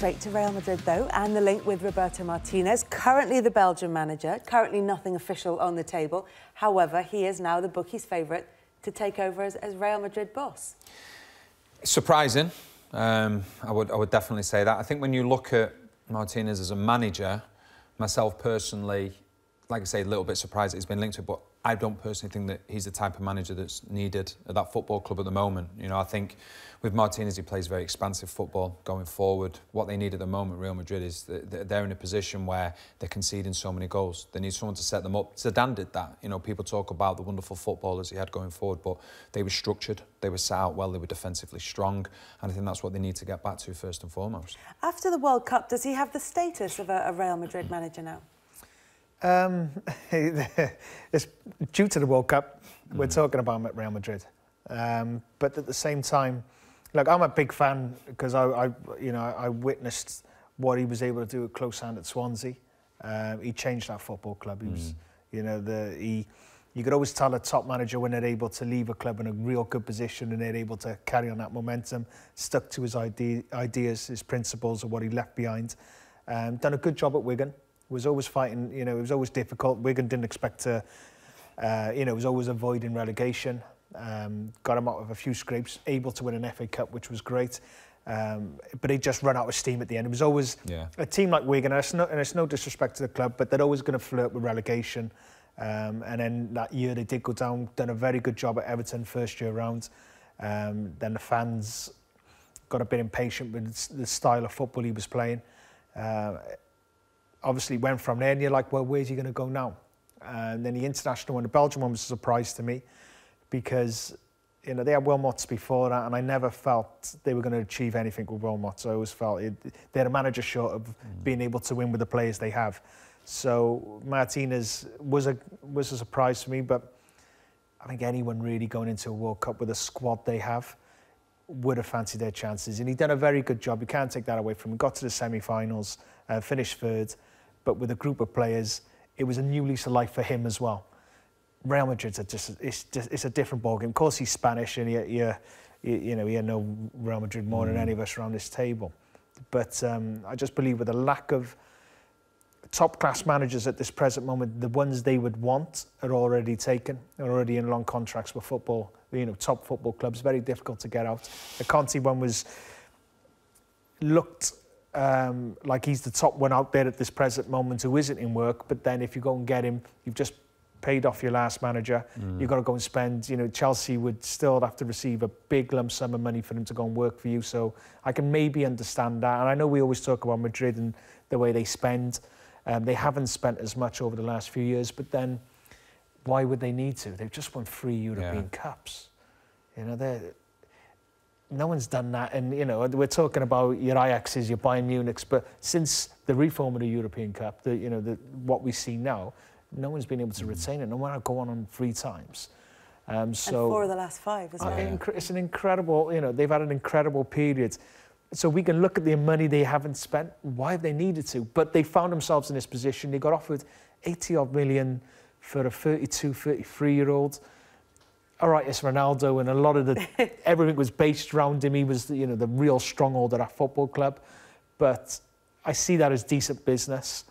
straight to Real Madrid, though, and the link with Roberto Martinez, currently the Belgian manager, currently nothing official on the table. However, he is now the bookie's favourite to take over as, as Real Madrid boss. Surprising. Um, I would I would definitely say that. I think when you look at Martinez as a manager, myself personally, like I say, a little bit surprised that he's been linked to but I don't personally think that he's the type of manager that's needed at that football club at the moment. You know, I think with Martinez, he plays very expansive football going forward. What they need at the moment, Real Madrid, is that they're in a position where they're conceding so many goals. They need someone to set them up. Zidane did that. You know, people talk about the wonderful footballers he had going forward, but they were structured, they were set out well, they were defensively strong, and I think that's what they need to get back to first and foremost. After the World Cup, does he have the status of a, a Real Madrid manager now? Um, it's due to the World Cup. We're mm. talking about him at Real Madrid, um, but at the same time, look, I'm a big fan because I, I, you know, I witnessed what he was able to do at close hand at Swansea. Um, he changed that football club. He mm. was, you know, the he. You could always tell a top manager when they're able to leave a club in a real good position and they're able to carry on that momentum, stuck to his idea, ideas, his principles, of what he left behind. Um, done a good job at Wigan was always fighting, you know, it was always difficult. Wigan didn't expect to, uh, you know, it was always avoiding relegation. Um, got him out of a few scrapes, able to win an FA Cup, which was great. Um, but he just run out of steam at the end. It was always yeah. a team like Wigan, and it's, no, and it's no disrespect to the club, but they're always going to flirt with relegation. Um, and then that year they did go down, done a very good job at Everton first year round. Um, then the fans got a bit impatient with the style of football he was playing. Uh, obviously went from there and you're like, well, where's he going to go now? And then the international one, the Belgian one was a surprise to me because, you know, they had Wilmots before that and I never felt they were going to achieve anything with Wilmots. I always felt it, they're a manager short of mm. being able to win with the players they have. So Martinez was a, was a surprise for me, but I think anyone really going into a World Cup with a squad they have would have fancied their chances. And he done a very good job. You can't take that away from him. Got to the semi-finals, uh, finished third but with a group of players, it was a new lease of life for him as well. Real Madrid's a just it's just it's a different ballgame. Of course, he's Spanish, and he, he, he you know he know Real Madrid more mm. than any of us around this table. But um, I just believe with a lack of top class managers at this present moment, the ones they would want are already taken, are already in long contracts with football, you know, top football clubs. Very difficult to get out. The Conte one was looked um, like he's the top one out there at this present moment who isn't in work. But then if you go and get him, you've just paid off your last manager. Mm. You've got to go and spend, you know, Chelsea would still have to receive a big lump sum of money for them to go and work for you. So I can maybe understand that. And I know we always talk about Madrid and the way they spend. Um, they haven't spent as much over the last few years, but then why would they need to? They've just won three European yeah. Cups. You know, they're no one's done that. And, you know, we're talking about your Ajaxes, your Bayern Munichs, but since the reform of the European Cup, the, you know, the, what we see now, no one's been able to retain it, no matter go gone on three times. Um, so and four of the last five as well. Yeah. It's an incredible, you know, they've had an incredible period. So we can look at the money they haven't spent, why have they needed to? But they found themselves in this position. They got offered 80 odd million for a 32, 33 year old all right, it's Ronaldo, and a lot of the everything was based around him. He was, you know, the real stronghold of that football club. But I see that as decent business.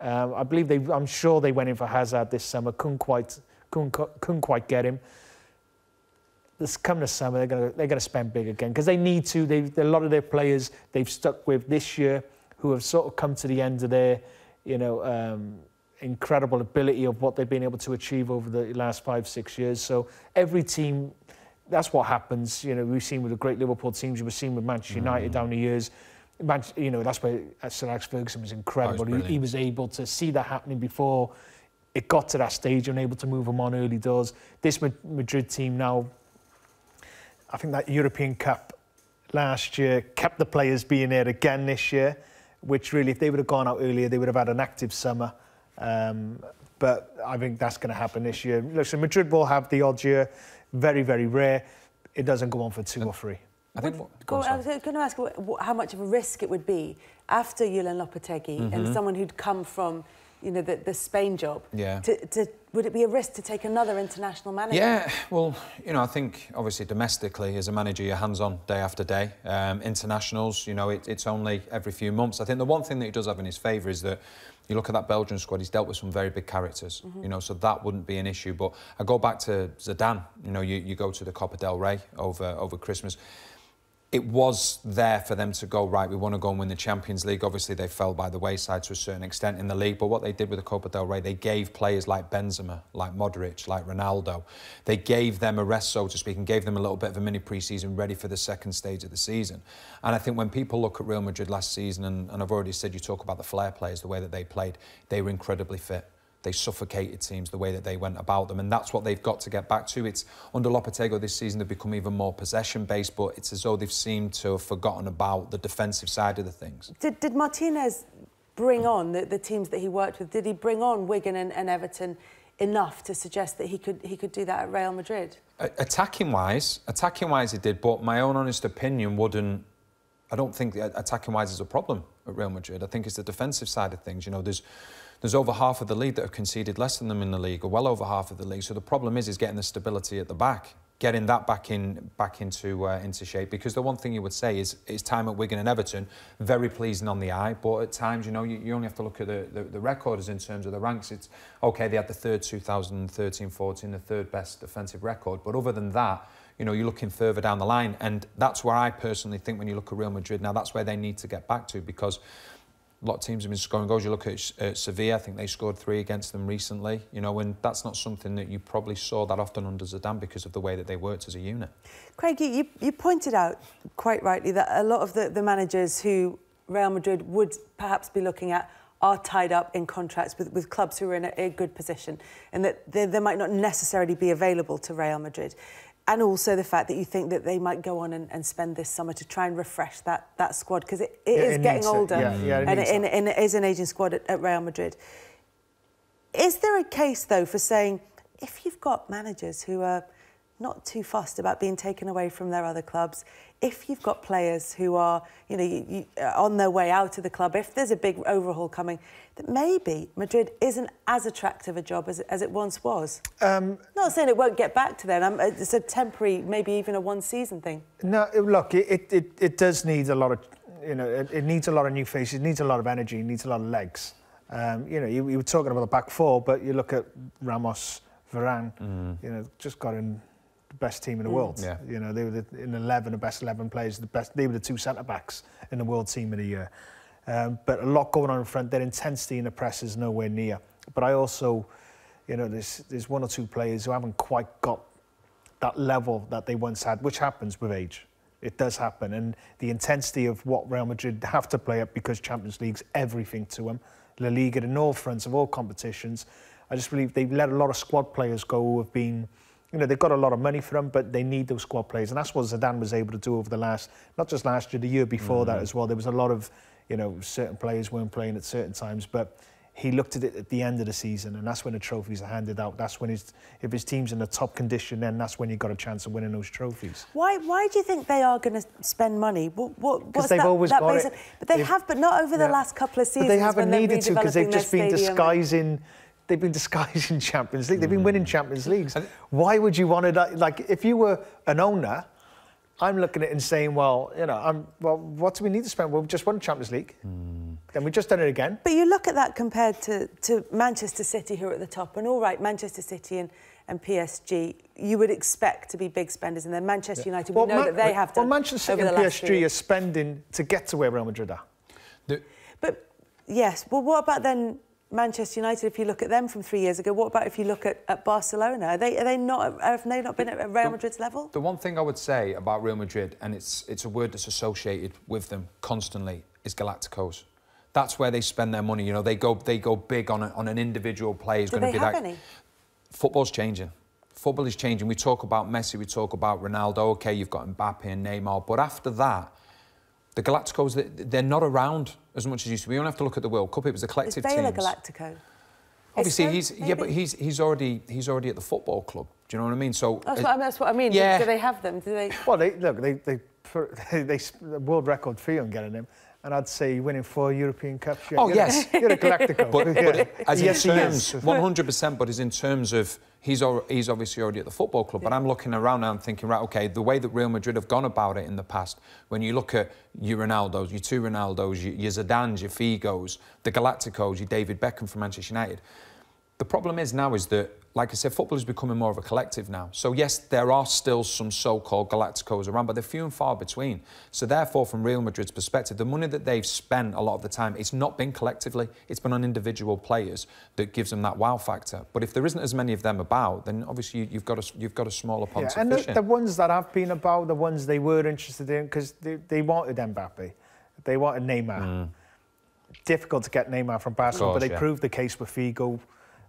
Um, I believe they, I'm sure they went in for Hazard this summer. Couldn't quite, couldn't, couldn't quite get him. This coming this summer, they're going to they're to spend big again because they need to. They a lot of their players they've stuck with this year who have sort of come to the end of their, you know. Um, incredible ability of what they've been able to achieve over the last five, six years. So every team, that's what happens. You know, we've seen with the great Liverpool teams, we've seen with Manchester United mm. down the years. Man, you know, that's where uh, Sir Alex Ferguson was incredible. Was he, he, was able to see that happening before it got to that stage and able to move him on early doors. This Madrid team now, I think that European Cup last year kept the players being there again this year, which really, if they would have gone out earlier, they would have had an active summer. Um, but I think that's going to happen this year. Listen, Madrid will have the odd year, very, very rare. It doesn't go on for two or three. I think. Go, I was going to ask how much of a risk it would be after Julen Lopetegui mm -hmm. and mm-hmm. someone who'd come from you know, the, the Spain job. Yeah. To, to, would it be a risk to take another international manager? Yeah, well, you know, I think obviously domestically as a manager, you're hands-on day after day. Um, internationals, you know, it, it's only every few months. I think the one thing that he does have in his favour is that you look at that Belgian squad, he's dealt with some very big characters, mm -hmm. you know, so that wouldn't be an issue. But I go back to Zidane, you know, you, you go to the Copa del Rey over, over Christmas it was there for them to go, right, we want to go and win the Champions League. Obviously, they fell by the wayside to a certain extent in the league. But what they did with the Copa del Rey, they gave players like Benzema, like Modric, like Ronaldo, they gave them a rest, so to speak, and gave them a little bit of a mini pre-season ready for the second stage of the season. And I think when people look at Real Madrid last season, and, and I've already said you talk about the flair players, the way that they played, they were incredibly fit they suffocated teams the way that they went about them. And that's what they've got to get back to. It's under Lopetegui this season, they've become even more possession based, but it's as though they've seemed to have forgotten about the defensive side of the things. Did, did Martinez bring on the, the teams that he worked with? Did he bring on Wigan and, and Everton? enough to suggest that he could he could do that at Real Madrid? Attacking wise, attacking wise, he did. But my own honest opinion wouldn't. I don't think attacking wise is a problem at Real Madrid. I think it's the defensive side of things. You know, there's there's over half of the league that have conceded less than them in the league, or well over half of the league. So the problem is, is getting the stability at the back, getting that back in, back into uh, into shape. Because the one thing you would say is, is time at Wigan and Everton, very pleasing on the eye, but at times, you know, you, you only have to look at the, the, the recorders in terms of the ranks. It's okay, they had the third 2013-14, the third best defensive record, but other than that, you know, you're looking further down the line, and that's where I personally think when you look at Real Madrid now, that's where they need to get back to because a lot of teams have been scoring goals. You look at uh, Sevilla, I think they scored three against them recently. You know, and that's not something that you probably saw that often under Zidane because of the way that they worked as a unit. Craig, you, you pointed out quite rightly that a lot of the, the managers who Real Madrid would perhaps be looking at are tied up in contracts with, with clubs who are in a, a good position and that they, they might not necessarily be available to Real Madrid and also the fact that you think that they might go on and, and spend this summer to try and refresh that, that squad because it, it yeah, is it getting older. Yeah, yeah, and, it, and, and, it is an aging squad at, at Real Madrid. Is there a case, though, for saying if you've got managers who are not too fussed about being taken away from their other clubs, if you've got players who are, you know, you, you, uh, on their way out of the club, if there's a big overhaul coming, that maybe Madrid isn't as attractive a job as, as it once was. Um, Not saying it won't get back to then. It's a temporary, maybe even a one-season thing. No, look, it, it, it does need a lot of, you know, it, it needs a lot of new faces, it needs a lot of energy, it needs a lot of legs. Um, you know, you, you were talking about the back four, but you look at Ramos, Varane, mm. you know, just got in the best team in the mm. world. Yeah. You know, they were the, in 11, the best 11 players, the best. They were the two centre backs in the world team of the year. Um, but a lot going on in front. Their intensity in the press is nowhere near. But I also, you know, there's there's one or two players who haven't quite got that level that they once had, which happens with age. It does happen, and the intensity of what Real Madrid have to play up because Champions League's everything to them. La Liga, the north fronts of all competitions. I just believe they've let a lot of squad players go who have been you know, they've got a lot of money for them, but they need those squad players. And that's what Zidane was able to do over the last, not just last year, the year before mm-hmm. that as well. There was a lot of, you know, certain players weren't playing at certain times, but he looked at it at the end of the season, and that's when the trophies are handed out. That's when his, if his team's in the top condition, then that's when you've got a chance of winning those trophies. Why? Why do you think they are going to spend money? What? what because they've that, always that got it. But they have, but not over yeah. the last couple of seasons. But they haven't needed to because they've just been disguising they've been disguising Champions League. They've been winning Champions Leagues. Why would you want to like if you were an owner? I'm looking at it and saying, well, you know, I'm, well, what do we need to spend? Well, we just won Champions League, mm. and we've just done it again. But you look at that compared to, to Manchester City, who are at the top, and all right, Manchester City and, and PSG, you would expect to be big spenders, and then Manchester yeah. United, well, we know Man- that they have done. Well, Manchester City and PSG are spending to get to where Real Madrid are. The- but yes, well, what about then Manchester United, if you look at them from three years ago, what about if you look at, at Barcelona? Are they, are they not, have they not been at Real Madrid's level? The one thing I would say about Real Madrid, and it's, it's a word that's associated with them constantly, is Galacticos. That's where they spend their money. You know, they go, they go big on, a, on an individual player. Do they be have that... any? Football's changing. Football is changing. We talk about Messi, we talk about Ronaldo. Okay, you've got Mbappe and Neymar. But after that, the Galacticos, they're not around as much as used to be. We only have to look at the World Cup. It was a collective team. Is Bale a Galactico? Obviously, he's maybe? yeah, but he's he's already he's already at the football club. Do you know what I mean? So that's, uh, what, I mean, that's what I mean. Yeah. Do, do they have them? Do they? Well, they look they they they, they the world record fee on getting him, and I'd say winning four European Cups. You're, Oh, you're yes. A, you're a Galactico. But, yeah. but as in Yes, he terms, is. 100%, but as in terms of he's al- he's obviously already at the football club. But I'm looking around now and thinking, right, okay, the way that Real Madrid have gone about it in the past, when you look at your Ronaldos, your two Ronaldos, your, your Zidanes, your Figos, the Galacticos, your David Beckham from Manchester United. The problem is now is that, like I said, football is becoming more of a collective now. So yes, there are still some so-called Galacticos around, but they're few and far between. So therefore, from Real Madrid's perspective, the money that they've spent a lot of the time, it's not been collectively, it's been on individual players that gives them that wow factor. But if there isn't as many of them about, then obviously you- you've got a, you've got a smaller pond Yeah, to and fish the, in. the ones that have been about, the ones they were interested in, because they, they wanted Mbappe, they wanted Neymar. Mm. Difficult to get Neymar from Barcelona, course, but they yeah. proved the case with Figo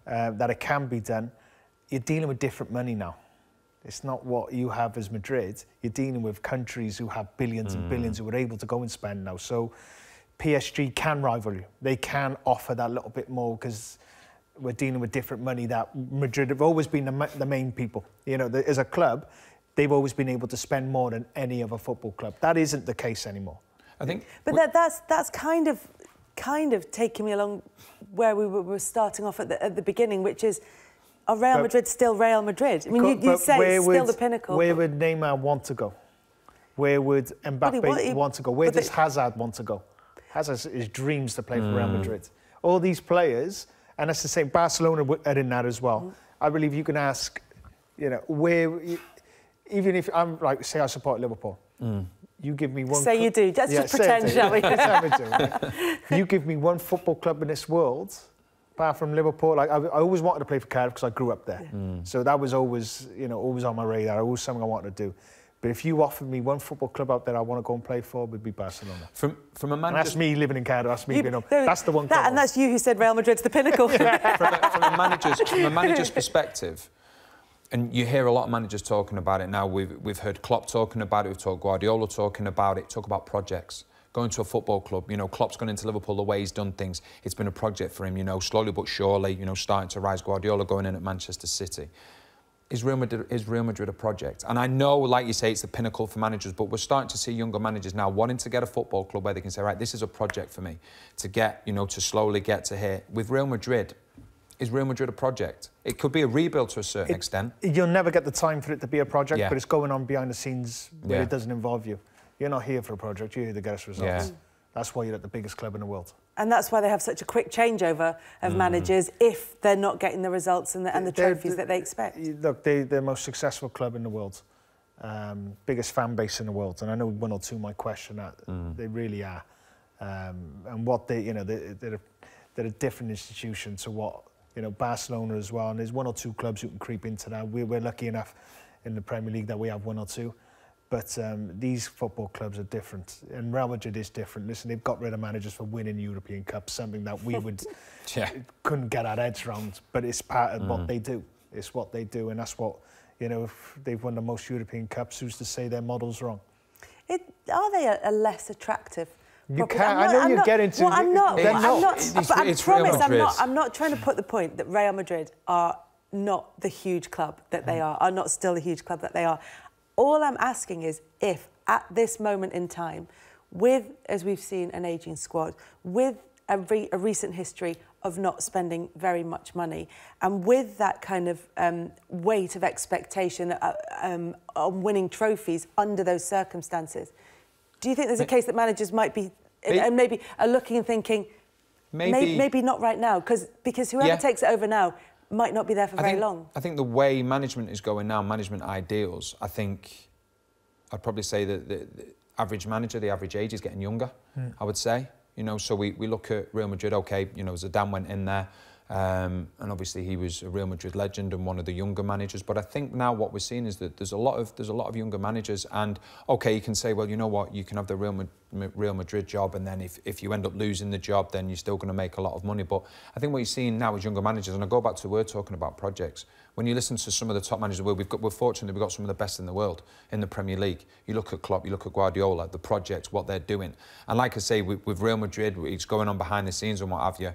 uh, that it can be done. You're dealing with different money now. It's not what you have as Madrid. You're dealing with countries who have billions and billions who are able to go and spend now. So PSG can rival you. They can offer that little bit more because we're dealing with different money that Madrid have always been the, ma- the main people. You know, the, as a club, they've always been able to spend more than any other football club. That isn't the case anymore. I think But that, that's that's kind of kind of taking me along where we were, were starting off at the, at the beginning, which is, are Real But- Madrid still Real Madrid? I mean, you, you say where it's still the pinnacle. Where but- would Neymar want to go? Where would Mbappe what he- want to go? Where but they- does Hazard want to go? Hazard his dreams to play for Mm. Real Madrid. All these players, and that's the same. Barcelona w- are in that as well. Mm. I believe you can ask, you know, where, even if I'm like, say I support Liverpool, you give me one. Say you do. Let's just pretend, shall we? Say I do, right? you give me one football club in this world, apart from Liverpool. Like I, I always wanted to play for Cardiff because I grew up there. So that was always, you know, always on my radar. Always something I wanted to do. But if you offered me one football club out there I want to go and play for, it would be Barcelona. from, from a And manager's that's me living in Cardiff. That's me You- being up. there- That's the one. That, club and that's you who said Real Madrid's the pinnacle. from, a, from a manager's from a manager's perspective, and you hear a lot of managers talking about it now. We've we've heard Klopp talking about it. We've talked Guardiola talking about it. Talk about projects. Going to a football club, you know, Klopp's gone into Liverpool the way he's done things. It's been a project for him, you know, slowly but surely, you know, starting to rise. Guardiola going in at Manchester City. Is Real Madrid is Real Madrid a project? And I know, like you say, it's the pinnacle for managers, but we're starting to see younger managers now wanting to get a football club where they can say, right, this is a project for me to get, you know, to slowly get to here. With Real Madrid, is Real Madrid a project? It could be a rebuild to a certain It- extent. You'll never get the time for it to be a project, Yeah. but it's going on behind the scenes where Yeah. it doesn't involve you. You're not here for a project. You're here to get us results. Yeah. That's why you're at the biggest club in the world. and that's why they have such a quick changeover of managers if they're not getting the results and the, and the They're- trophies that they expect. Look, they, they're the most successful club in the world, um, biggest fan base in the world, and I know one or two might question that. They really are, um, and what they, you know, they, they're, a, they're a different institution to what you know Barcelona as well. And there's one or two clubs who can creep into that. We're, we're lucky enough in the Premier League that we have one or two. But um, these football clubs are different, and Real Madrid is different. Listen, they've got rid of managers for winning European Cups, something that we would Yeah. couldn't get our heads around, but it's part of what they do. It's what they do, and that's what, you know, if they've won the most European Cups, who's to say their model's wrong? It, are they a, a less attractive? You can't- I'm I not- know I'm you not- get into- Well, I'm not. they're I'm not. not. It's- but I promise I'm not. I'm not trying to put the point that Real Madrid are not the huge club that they are. Are not still the huge club that they are. All I'm asking is if at this moment in time, with as we've seen an aging squad, with a, re- a recent history of not spending very much money, and with that kind of um, weight of expectation uh, um, on winning trophies under those circumstances, do you think there's a case that managers might be May- and maybe are looking and thinking, Maybe, maybe, maybe not right now, because because whoever Yeah. takes it over now might not be there for I very think, long. I think the way management is going now, management ideals, I think I'd probably say that the, the average manager, the average age is getting younger, hmm. I would say. You know, so we, we look at Real Madrid, okay, you know, Zidane went in there, um, and obviously he was a Real Madrid legend and one of the younger managers. But I think now what we're seeing is that there's a lot of there's a lot of younger managers, and okay, you can say, well, you know what, you can have the Real Madrid, Real Madrid job, and then if, if you end up losing the job, then you're still going to make a lot of money. But I think what you're seeing now is younger managers, and I go back to we're talking about projects. When you listen to some of the top managers, we've got, we're fortunate we've got some of the best in the world in the Premier League. You look at Klopp, you look at Guardiola, the projects, what they're doing, and like I say, with, with Real Madrid, it's going on behind the scenes and what have you.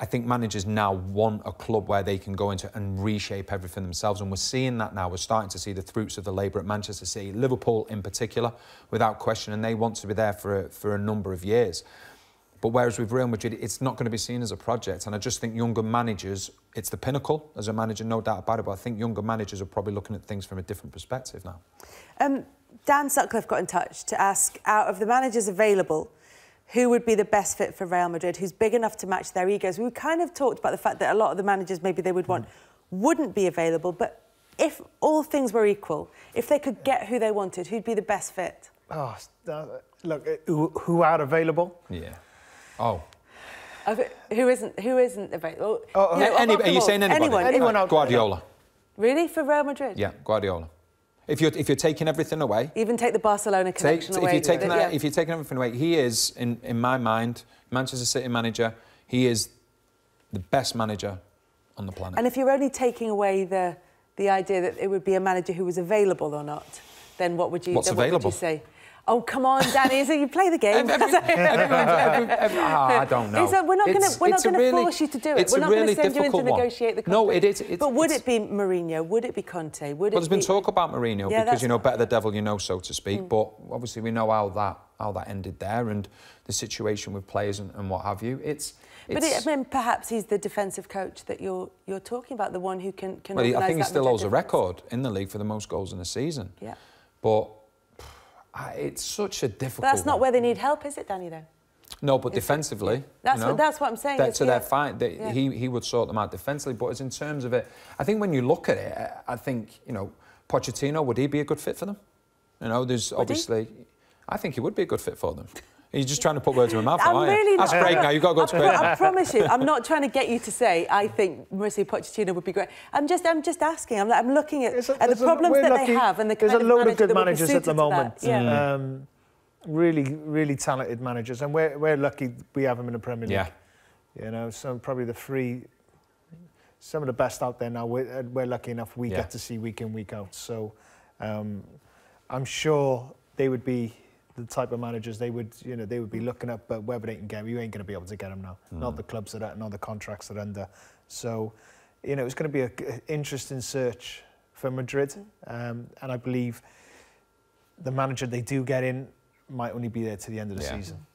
I think managers now want a club where they can go into and reshape everything themselves. And we're seeing that now. We're starting to see the fruits of the labour at Manchester City, Liverpool in particular, without question. And they want to be there for a, for a number of years. But whereas with Real Madrid, it's not going to be seen as a project. And I just think younger managers, it's the pinnacle as a manager, no doubt about it. But I think younger managers are probably looking at things from a different perspective now. Um, Dan Sutcliffe got in touch to ask, out of the managers available, who would be the best fit for Real Madrid, who's big enough to match their egos. We kind of talked about the fact that a lot of the managers maybe they would want wouldn't be available, but if all things were equal, if they could get who they wanted, who'd be the best fit? Oh, uh, look, who, who are available? Yeah. Oh. Who isn't who isn't available? Oh, oh. No, Any, are you saying anybody? Anyone. Anyone out- Guardiola. Really for Real Madrid? Yeah, Guardiola. If you're, if you're taking everything away, Even take the Barcelona take, connection if, you're taking that, yeah. if you're taking everything away, he is, in, in my mind, Manchester City manager, he is the best manager on the planet. And if you're only taking away the the idea that it would be a manager who was available or not, then what would you? What's then what would available? you say? Oh come on, Danny! So you play the game. Every- everyone's- every- every- ah, I don't know. That we're not going to we're not it's a going to really- force you to do it. it's We're not really going to send you in to negotiate the No, contract. it is- it's- but would it's- it be Mourinho? Would it be Conte? Would Well, there's been talk about Mourinho Yeah, because that's- you know better the devil you know, so to speak. Mm. But obviously we know how that how that ended there and the situation with players and, and what have you. It's, But it, I mean, perhaps he's the defensive coach that you're you're talking about, the one who can can. well, I think he still holds a record in the league for the most goals in a season. Yeah, But I- it's such a difficult. but that's not one. where they need help, is it, Danny? Though. No, but defensively, That's you know, what that's what I'm saying. that, is so they're fine. They, Yeah. He he would sort them out defensively, but as in terms of it, I think when you look at it, I- think you know Pochettino would he be a good fit for them? You know, there's he? obviously, I think he would be a good fit for them. You're just trying to put words in my mouth, I'm now, aren't really you? That's not- great. Now you've got to go to pro- bed. I promise you, I'm not trying to get you to say I think Mauricio Pochettino would be great. I'm just, I'm just asking. I'm, I'm looking at, There's a- at the there's a- problems we're that lucky- they have and the There's a of load manager of good that would be managers at the moment. Yeah. Um, really, really talented managers, and we're we're lucky we have them in the Premier League. Yeah. You know, some probably the three, some of the best out there now. We're, uh, we're lucky enough we Yeah. get to see week in week out. So, um, I'm sure they would be the type of managers they would, you know, they would be looking up. But whether they can get you ain't going to be able to get them now. Not the clubs that are, not the contracts that are under. So, you know, it's going to be an interesting search for Madrid, um, and I believe the manager they do get in might only be there to the end of the Yeah. season.